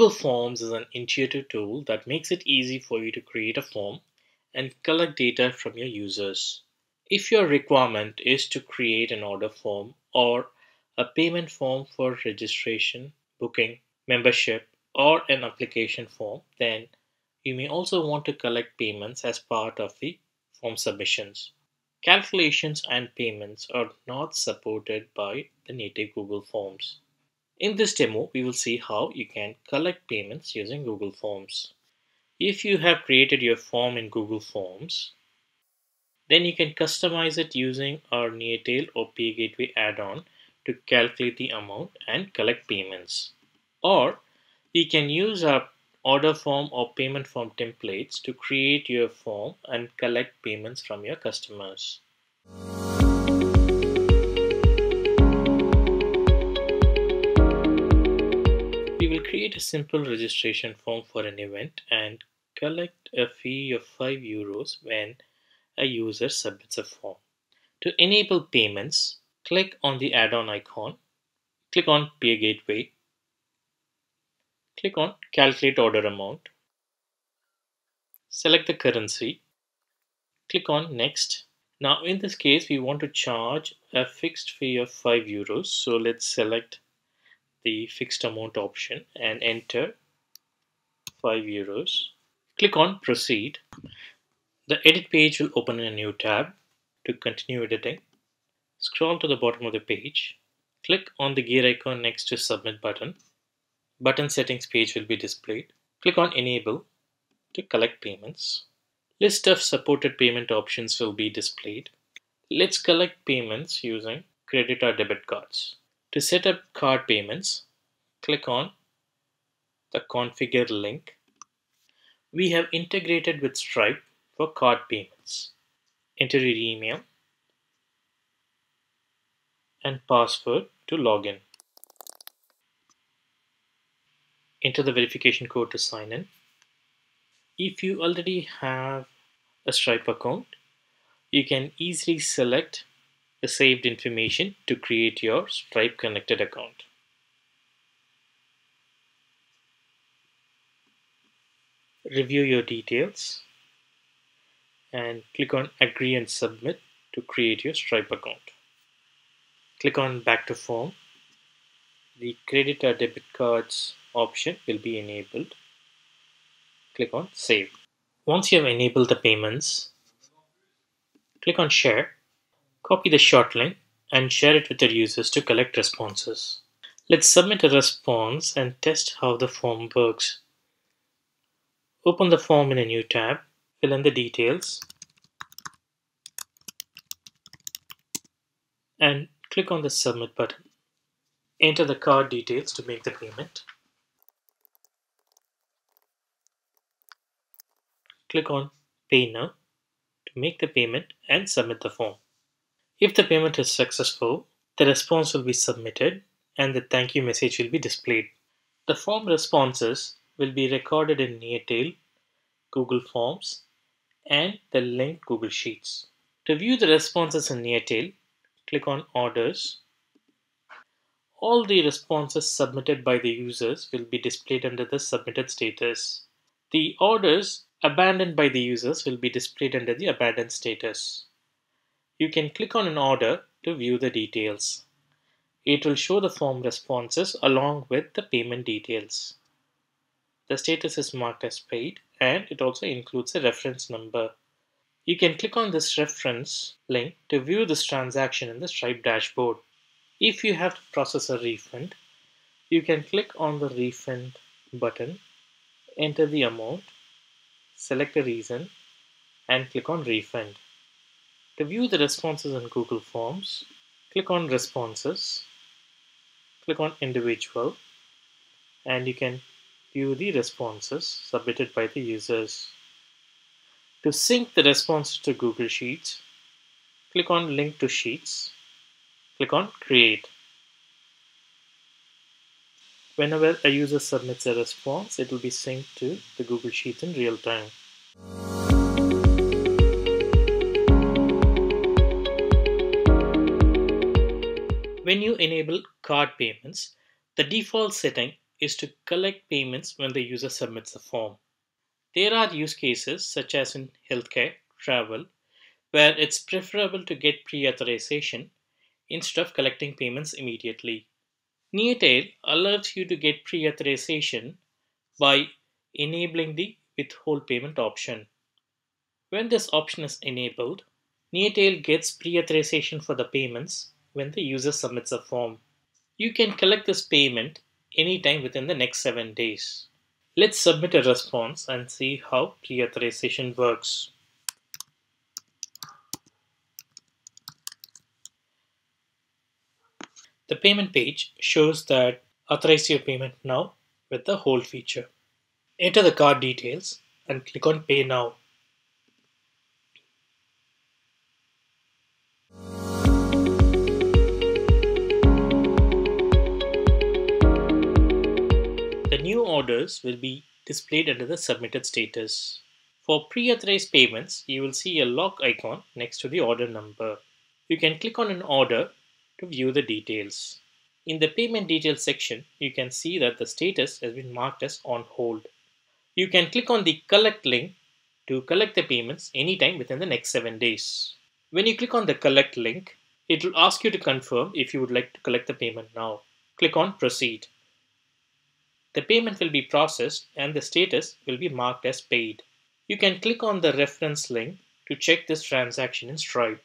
Google Forms is an intuitive tool that makes it easy for you to create a form and collect data from your users. If your requirement is to create an order form or a payment form for registration, booking, membership, or an application form, then you may also want to collect payments as part of the form submissions. Calculations and payments are not supported by the native Google Forms. In this demo, we will see how you can collect payments using Google Forms. If you have created your form in Google Forms, then you can customize it using our Neartail or Pay Gateway add-on to calculate the amount and collect payments. Or you can use our order form or payment form templates to create your form and collect payments from your customers. Create a simple registration form for an event and collect a fee of 5 euros when a user submits a form. To enable payments, click on the add-on icon, click on Pay Gateway, click on Calculate Order Amount, select the currency, click on Next. Now in this case, we want to charge a fixed fee of 5 euros. So let's select the fixed amount option and enter 5 euros. Click on proceed. The edit page will open in a new tab. To continue editing, scroll to the bottom of the page. Click on the gear icon next to submit button. Button settings page will be displayed. Click on enable to collect payments. List of supported payment options will be displayed. Let's collect payments using credit or debit cards. To set up card payments, click on the configure link. We have integrated with Stripe for card payments. Enter your email and password to login. Enter the verification code to sign in. If you already have a Stripe account, you can easily select the saved information to create your Stripe connected account. Review your details and click on agree and submit to create your Stripe account. Click on back to form. The credit or debit cards option will be enabled. Click on save. Once you have enabled the payments, click on share Copy the short link and share it with your users to collect responses. Let's submit a response and test how the form works. Open the form in a new tab, fill in the details, and click on the submit button. Enter the card details to make the payment. Click on Pay Now to make the payment and submit the form. If the payment is successful, the response will be submitted and the thank you message will be displayed. The form responses will be recorded in Neartail, Google Forms, and the linked Google Sheets. To view the responses in Neartail, click on Orders. All the responses submitted by the users will be displayed under the Submitted status. The orders abandoned by the users will be displayed under the Abandoned status. You can click on an order to view the details. It will show the form responses along with the payment details. The status is marked as paid and it also includes a reference number. You can click on this reference link to view this transaction in the Stripe dashboard. If you have to process a refund, you can click on the refund button, enter the amount, select a reason, and click on refund. To view the responses in Google Forms, click on Responses, click on Individual, and you can view the responses submitted by the users. To sync the responses to Google Sheets, click on Link to Sheets, click on Create. Whenever a user submits a response, it will be synced to the Google Sheets in real time. When you enable card payments, the default setting is to collect payments when the user submits the form. There are use cases such as in healthcare, travel, where it's preferable to get pre-authorization instead of collecting payments immediately. Neartail alerts you to get pre-authorization by enabling the withhold payment option. When this option is enabled, Neartail gets pre-authorization for the payments when the user submits a form. You can collect this payment anytime within the next 7 days. Let's submit a response and see how pre-authorization works. The payment page shows that authorize your payment now with the hold feature. Enter the card details and click on pay now. New orders will be displayed under the submitted status. For pre-authorized payments, you will see a lock icon next to the order number. You can click on an order to view the details. In the payment details section, you can see that the status has been marked as on hold. You can click on the collect link to collect the payments anytime within the next 7 days. When you click on the collect link, it will ask you to confirm if you would like to collect the payment now. Click on proceed. The payment will be processed and the status will be marked as paid. You can click on the reference link to check this transaction in Stripe.